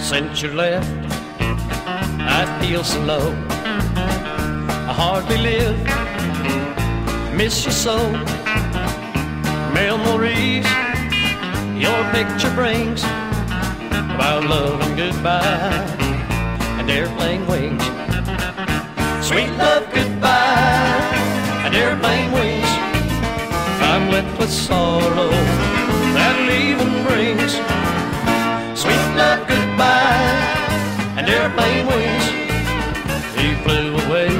Since you left, I feel so low. I hardly live, miss you so. Memories your picture brings about love and goodbye and airplane wings. Sweet love goodbye I'm with sorrow that leaving brings. Sweet love goodbye and airplane wings. He flew away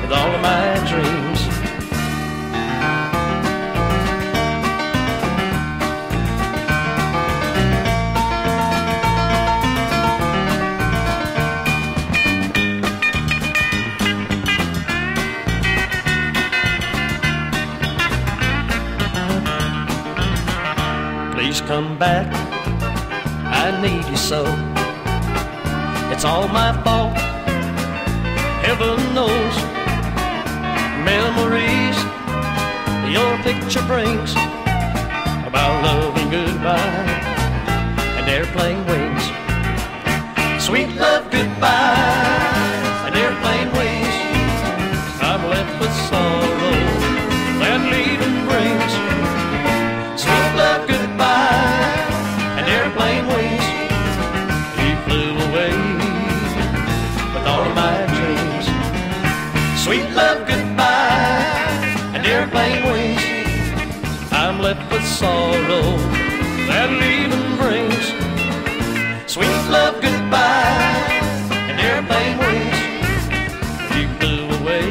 with all of my dreams. Please come back. I need you so. It's all my fault. Heaven knows. Memories your picture brings about love and goodbye and airplane wings. Sweet love goodbye Sweet love goodbye and airplane wings. I'm left with sorrow that leaving brings. Sweet love goodbye and airplane wings. He flew away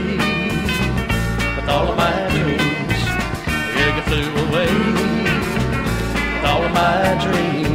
with all of my dreams. Yeah, you flew away with all of my dreams.